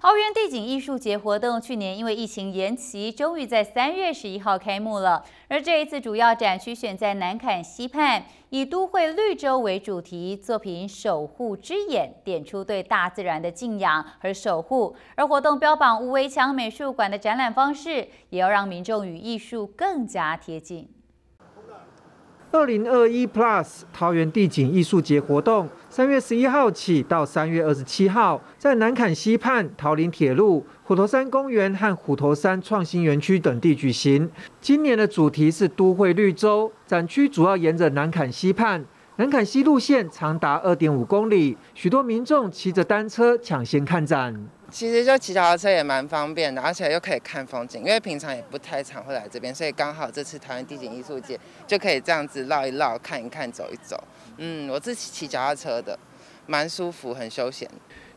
桃园地景艺术节活动去年因为疫情延期，终于在三月十一号开幕了。而这一次主要展区选在南坎溪畔，以都会绿洲为主题，作品《守护之眼》点出对大自然的敬仰和守护。而活动标榜无围墙美术馆的展览方式，也要让民众与艺术更加贴近。二零二一 Plus 桃园地景艺术节活动，三月十一号起到三月二十七号，在南坎溪畔、桃林铁路、虎头山公园和虎头山创新园区等地举行。今年的主题是都会绿洲，展区主要沿着南坎溪畔。南坎溪路线长达二点五公里，许多民众骑着单车抢先看展。其实就骑脚踏车也蛮方便的，而且又可以看风景。因为平常也不太常会来这边，所以刚好这次台湾地景艺术节就可以这样子绕一绕、看一看、走一走。嗯，我自己骑脚踏车的，蛮舒服，很休闲。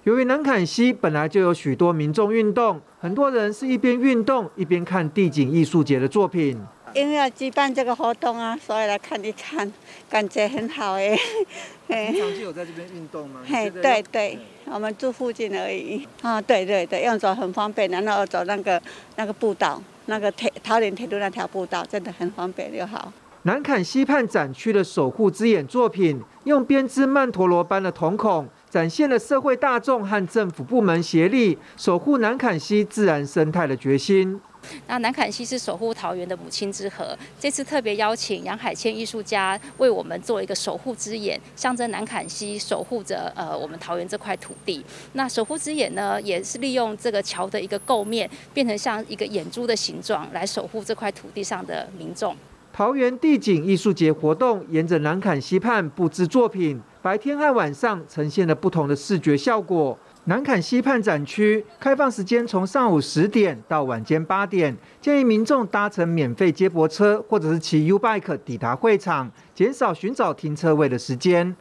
由于南坎溪本来就有许多民众运动，很多人是一边运动一边看地景艺术节的作品。因为要举办这个活动啊，所以来看一看，感觉很好哎。平常就有在这边运动吗？嘿，对对，我们住附近而已。啊，对对对，用走很方便，然后走那个那个步道，那个铁桃林铁路那条步道，真的很方便又好。南坎溪畔展区的守护之眼作品，用编织曼陀罗般的瞳孔，展现了社会大众和政府部门协力守护南坎溪自然生态的决心。那南坎溪是守护桃园的母亲之河，这次特别邀请杨海谦艺术家为我们做一个守护之眼，象征南坎溪守护着呃我们桃园这块土地。那守护之眼呢，也是利用这个桥的一个构面，变成像一个眼珠的形状，来守护这块土地上的民众。桃园地景艺术节活动沿着南坎溪畔布置作品，白天和晚上呈现了不同的视觉效果。南坎溪畔展区开放时间从上午十点到晚间八点，建议民众搭乘免费接驳车或者是骑 U bike 抵达会场，减少寻找停车位的时间。